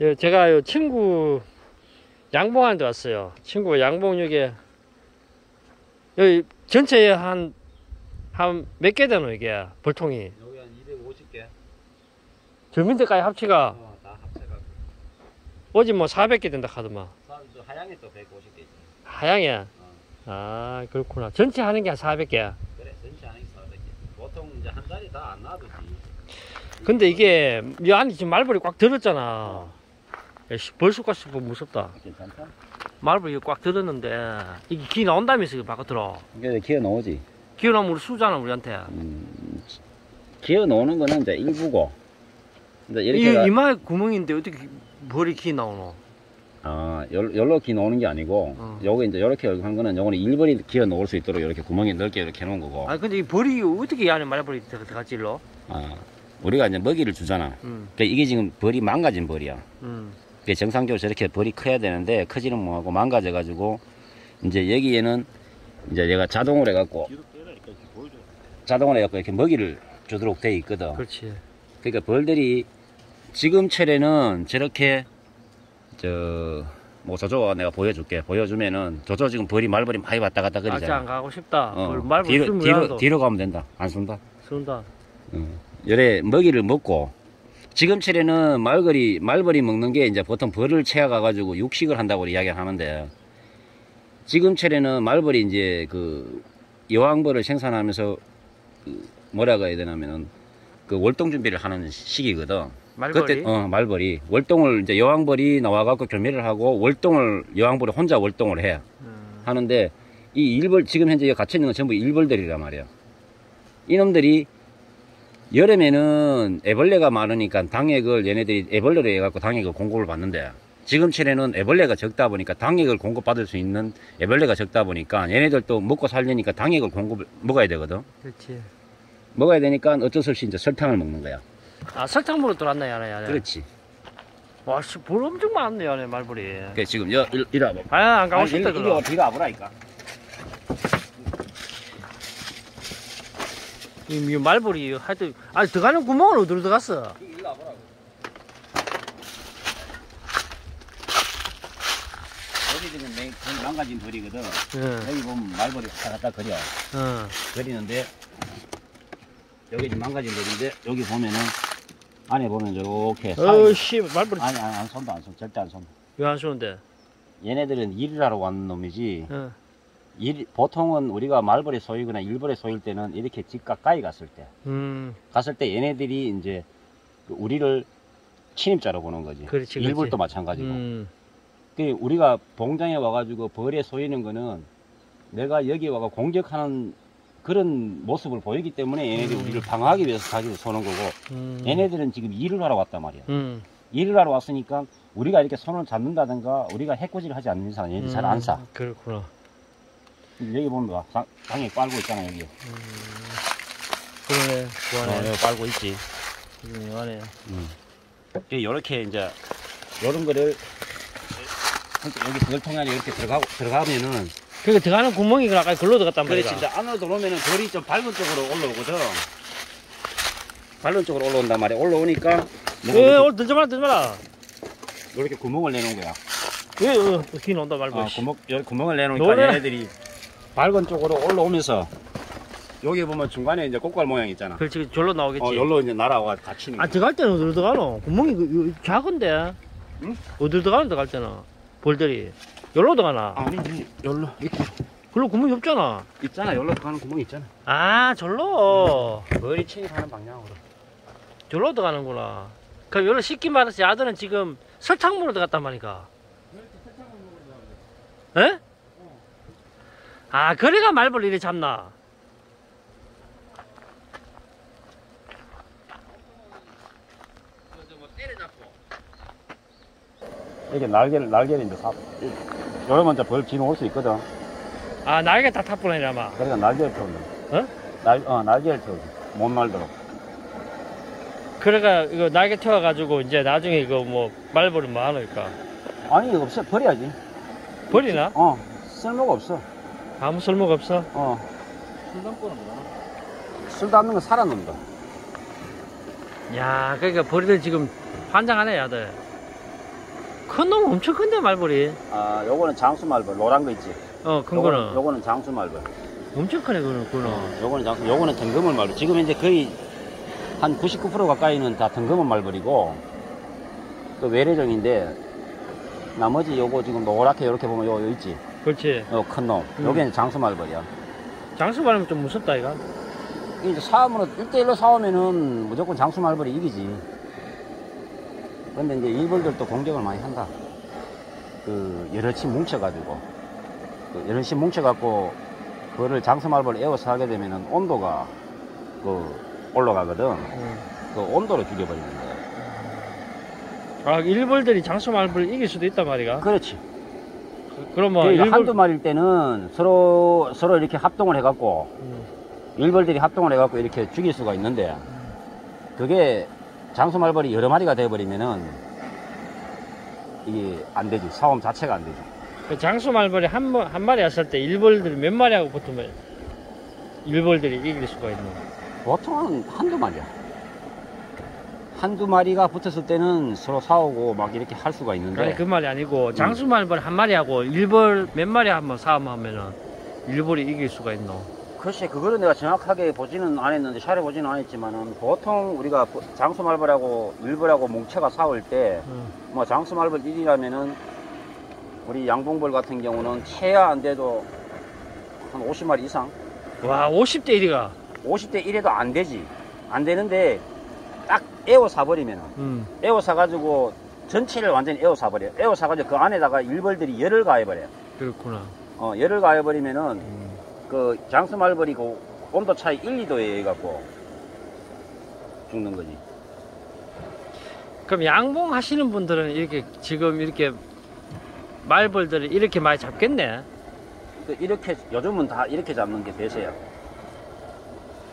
예, 제가 요 친구 양봉하는데 왔어요. 친구가 양봉역에 여기 전체에 한 한 몇 개 되노 이게 벌통이 여기 한 250개. 저 밑에까지 합치가 어, 다 합쳐갖고. 어제 뭐 400개 된다 하더만 하양에 또 150개 있지. 하양에 어. 아 그렇구나 전체 하는 게 한 400개 그래, 전체 하양에 400개. 보통 이제 한 자리 다 안 놔두지. 근데 이게 이 안에 지금 말벌이 꽉 들었잖아 야, 씨, 벌써 싶어 무섭다 괜찮다. 말벌이 꽉 들었는데 이게 기 나온다면서 이거 바깥으로 이게 기어 나오지. 기 나오면 우리 수잖아 우리한테 음, 기어 나오는 거는 이제 일부고. 근데 이 이렇게 이마에 구멍인데 어떻게 벌이 기 나오노 아, 열, 열로 기 나오는 게 아니고, 어. 요거 이제 이렇게 한 거는 요거는 일벌이 기어 나올 수 있도록 이렇게 구멍이 넓게 이렇게 해놓은 거고. 아니 근데 이 벌이 어떻게 이 안에 말벌이 들어- 들어갔지 일로 아, 우리가 이제 먹이를 주잖아. 음, 그러니까 이게 지금 벌이 망가진 벌이야. 음. 그게 정상적으로 저렇게 벌이 커야 되는데 크지는 못하고 망가져 가지고 이제 여기에는 이제 얘가 자동으로 해갖고 자동으로 해갖고 이렇게 먹이를 주도록 돼 있거든. 그렇지 그러니까 벌들이 지금 철에는 저렇게 저 뭐 저저 내가 보여줄게 보여주면은 저저 지금 벌이 말벌이 많이 왔다 갔다 그러잖아. 가고 싶다 어, 벌 말벌 뒤로 뒤로 뒤로, 가면 된다. 안 쏜다. 쏜다 어. 열에 먹이를 먹고 지금 철에는 말벌이 말벌이 먹는 게 이제 보통 벌을 채워가 가지고 육식을 한다고 이야기를 하는데 지금 철에는 말벌이 이제 그 여왕벌을 생산하면서 그 뭐라고 해야 되냐면은 그 월동 준비를 하는 시기거든. 말벌이 그때 어 말벌이 월동을 이제 여왕벌이 나와갖고 교미를 하고 월동을 여왕벌이 혼자 월동을 해 음, 하는데 이 일벌 지금 현재 여기 갇혀 있는 건 전부 일벌들이란 말이야. 이놈들이 여름에는 애벌레가 많으니까 당액을 얘네들이 애벌레로 해갖고 당액을 공급을 받는데 지금 철에는 애벌레가 적다 보니까 당액을 공급받을 수 있는 애벌레가 적다 보니까 얘네들도 먹고 살려니까 당액을 공급을 먹어야 되거든. 그렇지 먹어야 되니까 어쩔 수 없이 이제 설탕을 먹는 거야. 아 설탕물로 들어왔네 이 안에 안에 그렇지. 와씨 벌 엄청 많네 이 안에 말벌이 그 지금 여 일- 이리 와봐. 아 안 가고 싶다 이리 와, 뒤로 와보라니까. 이, 이 말벌이 하여튼 아니 들어가는 구멍은 어디로 들어갔어 와보라고. 여기 지금 맨- 거의 망가진 벌이거든. 예, 여기 보면 말벌이 왔다 갔다 거려. 어. 거리는데 여기 지금 망가진 벌인데 여기 보면은 안에 보면 이렇게 어씨 말벌이 아니 아니 안 손도 안 손, 절대 안 손. 왜안 쏘는데 얘네들은 일을 하러 왔는 놈이지. 어. 일, 보통은 우리가 말벌에 쏘이거나 일벌에 쏘일 때는 이렇게 집 가까이 갔을 때 음 갔을 때 얘네들이 이제 그 우리를 침입자로 보는 거지. 그렇지, 그렇지. 일벌도 마찬가지고. 음. 그 우리가 봉장에 와가지고 벌에 쏘이는 거는 내가 여기 와가 공격하는 그런 모습을 보이기 때문에 얘네들이 음. 우리를 방어하기 위해서 자기를 쏘는 거고 음. 얘네들은 지금 일을 하러 왔단 말이야. 음. 일을 하러 왔으니까 우리가 이렇게 손을 잡는다든가 우리가 해코지를 하지 않는 이상 얘네들 잘안 사. 음, 그렇구나 여기 보면 봐. 당- 당에 빨고 있잖아 여기. 그러네 어, 좋아네 여기 빨고 있지. 음, 좋아네 이렇게 이제 이런 거를 여기 벌통 안에 이렇게 들어가고 들어가면은 그게 들어가는 구멍이 그 아까 글로 들어갔단 말이야 그렇지. 이제 안으로 들어오면은 벌이 좀 밝은 쪽으로 올라오거든. 밝은 쪽으로 올라온단 말이야. 올라오니까 예, 뭐가 오늘 들지 마라 들지 마라 이렇게 구멍을 내놓은 거야. 예, 어, 기 나온다 말벌 아, 씨. 구멍, 여기 구멍을 내놓으니까 노래. 얘네들이 밝은 쪽으로 올라오면서 여기 보면 중간에 이제 꽃갈 모양 있잖아. 그렇지 절로 나오겠지 어, 여기로 이제 날아와 갇히는 아 거야. 들어갈 때는 어디로 들어가노 구멍이 그- 요- 작은데 응? 어디로 들어가는 들어갈 때는 벌들이 여기로 들어가나. 여기로 있고. 글로 구멍이 없잖아 있잖아. 여기로 들어가는 구멍 있잖아. 아 절로 벌이 침입하는 방향으로. 절로 들어가는구나 그럼 여기로 씻기 말해서 아들은 지금 설탕물로 들어갔단 말이가 에? 아 그래가 말벌 이리 잡나 이게 날개를, 날개를 이제 사. 여기만 이제 벌 기는 올 수 있거든. 아 날개 다 타뿐하네 아마 그러니까 날개를 태운다. 어? 날, 어, 날개를 태우지. 못 날도록. 그래가 이거 날개 태워가지고 이제 나중에 이거 뭐 말벌이 뭐 하니까 아니, 이거 없어. 버려야지. 버리나? 어, 쓸모가 없어. 아무 쓸모가 없어 어. 술 담고는 뭐야? 술 담는 건 살았는다. 야 그러니까 버리들 지금 환장하네 아들 큰 놈 엄청 큰데 말벌이. 아, 요거는 장수 말벌, 노란 거 있지. 어, 큰 요거는, 거는. 요거는 장수 말벌. 엄청 크네, 그거는. 그거는. 요거는 장수, 요거는 등금을 말벌. 지금 이제 거의 한 99% 가까이는 다 등금은 말벌이고, 또 외래종인데, 나머지 요거 지금 노랗게 이렇게 보면 요, 요 있지. 그렇지. 요큰 놈. 음. 요게 장수 말벌이야. 장수 바르면 좀 무섭다. 이게 이제 싸우면, 1대1로 싸우면은 무조건 장수 말벌이 이기지. 근데 이제 일벌들도 공격을 많이 한다. 그, 여럿이 뭉쳐가지고, 그 여럿이 뭉쳐갖고, 그거를 장수 말벌 에워서 하게 되면은 온도가, 그, 올라가거든. 응. 그 온도로 죽여버리는 거야. 아, 일벌들이 장수 말벌을 이길 수도 있단 말이가. 그렇지. 그러면 그러니까 일벌. 한두 마리일 때는 서로, 서로 이렇게 합동을 해갖고, 음. 일벌들이 합동을 해갖고 이렇게 죽일 수가 있는데, 그게 장수 말벌이 여러 마리가 돼버리면은, 이게 안 되지. 싸움 자체가 안 되지. 그 장수 말벌이 한, 번- 한 마리 왔을 때 일벌들이 몇 마리하고 붙으면 일벌들이 이길 수가 있는. 보통은 한두 마리야. 한두 마리가 붙었을 때는 서로 싸우고 막 이렇게 할 수가 있는데, 아니 그 말이 아니고 장수 말벌 한 마리 하고 일벌 몇 마리 한번 싸움하면은 일벌이 이길 수가 있노. 글쎄, 그거는 내가 정확하게 보지는 않았는데, 샤레 보지는 않았지만은, 보통 우리가 장수 말벌하고 일벌하고 뭉쳐가 싸울 때, 응. 뭐 장수 말벌 1이라면은, 우리 양봉벌 같은 경우는 최야 안 돼도 한 50마리 이상? 와 50대 1이가. 50대 1에도 안 되지. 안 되는데, 딱 에워 사버리면은, 음. 에워 사가지고 전체를 완전히 에워 사버려. 에워 사가지고 그 안에다가 일벌들이 열을 가해버려. 그렇구나. 어, 열을 가해버리면은, 음. 그 장수 말벌이 그 온도 차이 1, 2도에 해갖고 죽는 거지. 그럼 양봉 하시는 분들은 이렇게 지금 이렇게 말벌들을 이렇게 많이 잡겠네. 그 이렇게 요즘은 다 이렇게 잡는 게 대세야.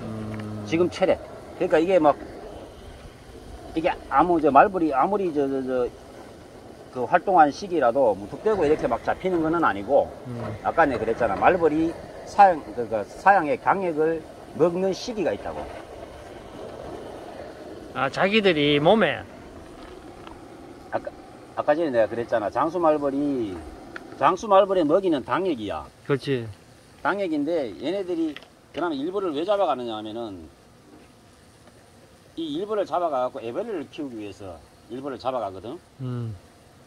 음. 지금 체래. 그러니까 이게 막 이게 아무 저 말벌이 아무리 저 저 저 그 활동한 시기라도 무턱대고 이렇게 막 잡히는 거는 아니고 음. 아까 내가 그랬잖아 말벌이 사양 그, 그 사양의 강액을 먹는 시기가 있다고. 아 자기들이 몸에 아까 아까 전에 내가 그랬잖아 장수 말벌이 장수 말벌의 먹이는 당액이야. 그렇지. 당액인데 얘네들이 그러면 일벌을 왜 잡아가느냐 하면은 이 일벌을 잡아가갖고 애벌레를 키우기 위해서 일벌을 잡아가거든. 음.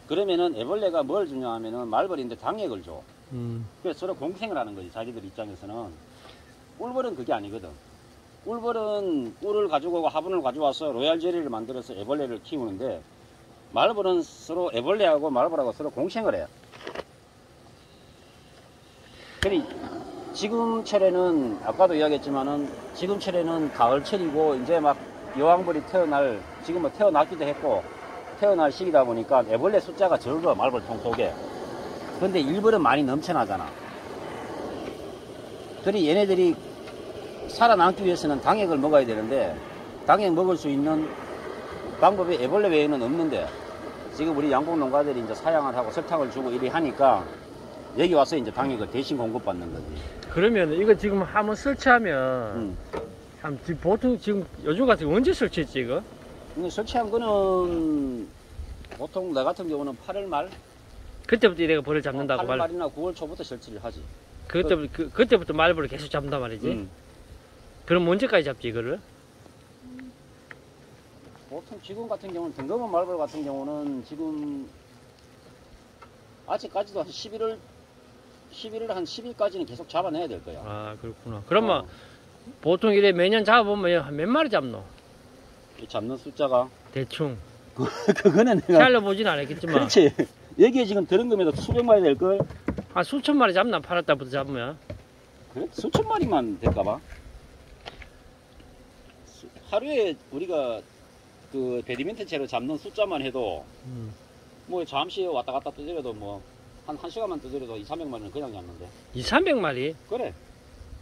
그러면은 애벌레가 뭘 주냐 하면은 말벌인데 당액을 줘. 음. 그래서 서로 공생을 하는 거지 자기들 입장에서는. 꿀벌은 그게 아니거든. 꿀벌은 꿀을 가지고 오고 화분을 가져와서 로얄 젤리를 만들어서 애벌레를 키우는데 말벌은 서로 애벌레하고 말벌하고 서로 공생을 해요. 그니 지금 철에는 아까도 이야기했지만은 지금 철에는 가을철이고 이제 막 여왕벌이 태어날 지금 뭐 태어났기도 했고 태어날 시기다 보니까 애벌레 숫자가 적어 말벌통 속에. 근데 일벌은 많이 넘쳐나잖아. 그리 얘네들이 살아남기 위해서는 당액을 먹어야 되는데 당액 먹을 수 있는 방법이 애벌레 외에는 없는데 지금 우리 양봉 농가들이 이제 사양을 하고 설탕을 주고 이리 하니까 여기 와서 이제 당액을 대신 공급받는 거지. 그러면 이거 지금 한번 설치하면 음. 한 지- 보통 지금 요즘 같은 거 언제 설치했지 이거? 설치한 거는 보통 나 같은 경우는 8월 말, 그때부터 내가 벌을 잡는다고 8월 말. 말이나 9월 초부터 설치를 하지. 그때부터 그, 그때부터 말벌을 계속 잡는단 말이지. 음. 그럼 언제까지 잡지 이거를? 보통 지금 같은 경우는 등검은 말벌 같은 경우는 지금 아직까지도 한 11월 11월 한 10일까지는 계속 잡아내야 될 거야. 아 그렇구나. 그러면 어, 보통 이래 매년 잡아보면 한몇 마리 잡노? 이 잡는 숫자가 대충. 그거는 내가 살려 보진 않았겠지만 그렇지. 여기에 지금 들은 금에도 수백 마리 될 걸. 한 수천 마리 잡나 8월달부터 잡으면 그래? 수천 마리만 될까봐. 수- 하루에 우리가 그 배드민턴 채로 잡는 숫자만 해도 음. 뭐 잠시 왔다 갔다 두드려도 뭐한한 시간만 두드려도 2, 300마리는 그냥 잡는데. 2, 300마리? 그래.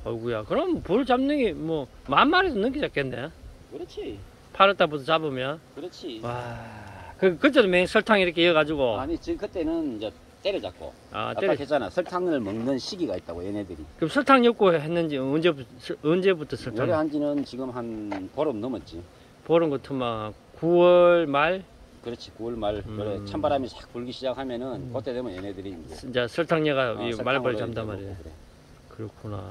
어이구야. 그럼 벌 잡는 게 뭐 만 마리도 넘게 잡겠네. 그렇지. 8월달부터 잡으면 그렇지. 와. 그 그때도 맹 설탕 이렇게 이어가지고 아니 지금 그때는 이제 때려잡고 아 아까 때려. 했잖아 설탕을 먹는 시기가 있다고 얘네들이 그럼 설탕 엮고 했는지 언제부터 언제부터 설탕? 한지는 지금 한 보름 넘었지 보름 같으면 9월 말 그렇지 9월 말 음. 그래, 찬바람이 싹 불기 시작하면은 그때 되면 얘네들이 이제 이제 설탕녀가 어, 이 설탕으로 말벌 잡단 말이에요. 그래. 그렇구나.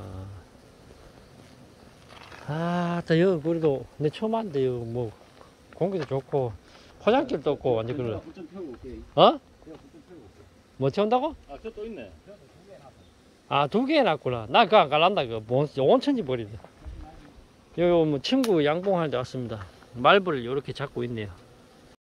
아, 또 여기 그래도 내 처음 왔는데 여기 뭐 공기도 좋고 화장실도 없고 완전 그래. 어? 뭐 채운다고? 아, 저 또 있네. 아, 두 개 해놨구나. 나 그거 안 갈란다. 그거 뭐, 온천지 버리네. 여기 뭐 친구 양봉하는데 왔습니다. 말벌을 이렇게 잡고 있네요.